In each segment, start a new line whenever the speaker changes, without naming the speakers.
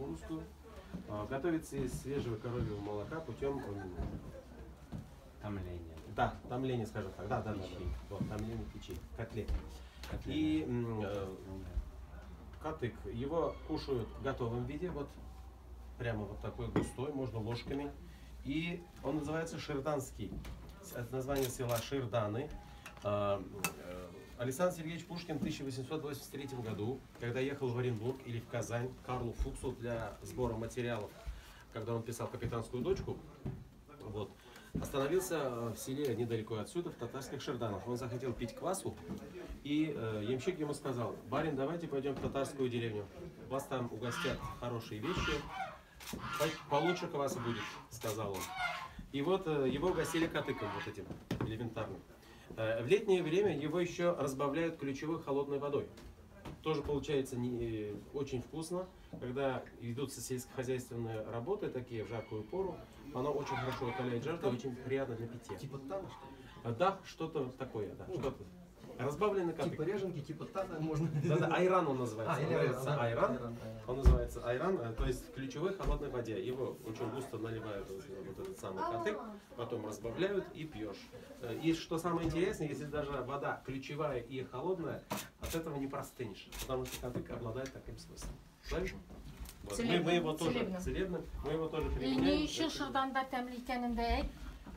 по-русски. А, Готовится из свежего коровьего молока путем м,
Томление.
да, томления, скажем так. Да, да, да, да.
Печи.
Вот, томление печи, котлет. И э, катык, его кушают в готовом виде, вот прямо вот такой густой, можно ложками. И он называется ширданский. Это название села Ширданы. А, э, Александр Сергеевич Пушкин в 1883 году, когда ехал в Оренбург или в Казань к Карлу Фуксу для сбора материалов, когда он писал «Капитанскую дочку», вот, остановился э, в селе недалеко отсюда, в татарских Шерданах. Он захотел пить квасу, и э, ямщик ему сказал, барин, давайте пойдем в татарскую деревню. Вас там угостят хорошие вещи, по- получше кваса будет, сказал он. И вот э, его угостили катыком вот этим, элементарным. Э, в летнее время его еще разбавляют ключевой холодной водой. Тоже получается не, очень вкусно, когда ведутся сельскохозяйственные работы такие в жаркую пору. Оно очень хорошо утоляет жажду, очень приятно для питья.
Типа тана, что
А, Да, что-то такое, да. Что-то. Разбавленный катык.
Типа реженки, типа тана можно.
Да, да, айран он называется.
А,
Он называется
айран,
айран. Он называется айран, то есть в ключевой холодной воде. Его очень густо наливают вот этот самый катык, потом разбавляют и пьешь. Э, И что самое интересное, если даже вода ключевая и холодная, от этого не простынешь, потому что катык обладает таким свойством. Правильно? Вот. Мы, мы его тоже
Целебным.
целебным, мы его тоже
И
применяем.
не еще шырданда тәмликенінде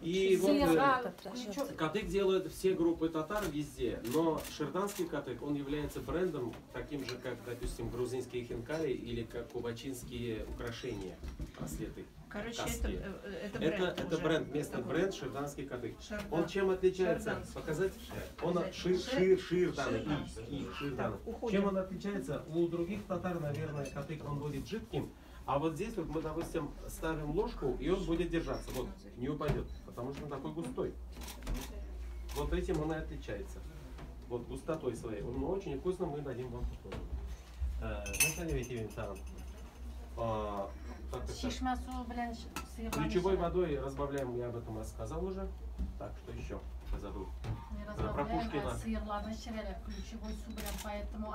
И вот э,
ключ-
Катык делают все группы татар везде, но шерданский катык, он является брендом таким же, как, допустим, грузинские хинкали или как кубачинские украшения, браслеты.
Короче, это,
Каски.
э, это
Это,
бренд
это
уже
бренд, местный
такой.
бренд шерданский катык.
Шердан.
Он чем отличается?
Шерданский.
Показать? Он от шир, шир,
Шерданский.
и, и
уходим.
Чем он отличается? У других татар, наверное, катык он будет жидким, а вот здесь вот мы, допустим, ставим ложку, и он будет держаться. Вот, не упадет, потому что он такой густой. Вот этим он и отличается. Вот густотой своей. Он очень вкусно, мы дадим вам попробовать. Э, Наталья Викторовна, а, Ключевой водой разбавляем, я об этом рассказал уже. Так, что еще? Я забыл.
Не разбавляем, а сыйырларны эчерәләр ключевой су поэтому